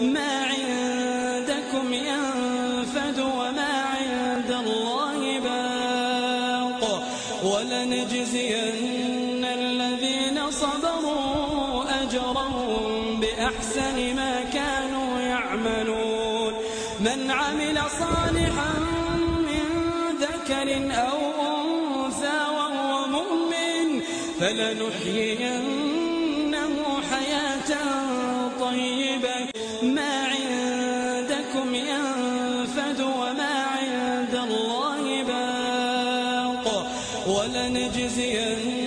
ما عندكم ينفد وما عند الله باق. ولنجزين الذين صبروا أجرهم بأحسن ما كانوا يعملون. من عمل صالحا من ذكر أو أنثى وهو مؤمن فلنحيينه ينفد وما عند الله باق. ولنجزين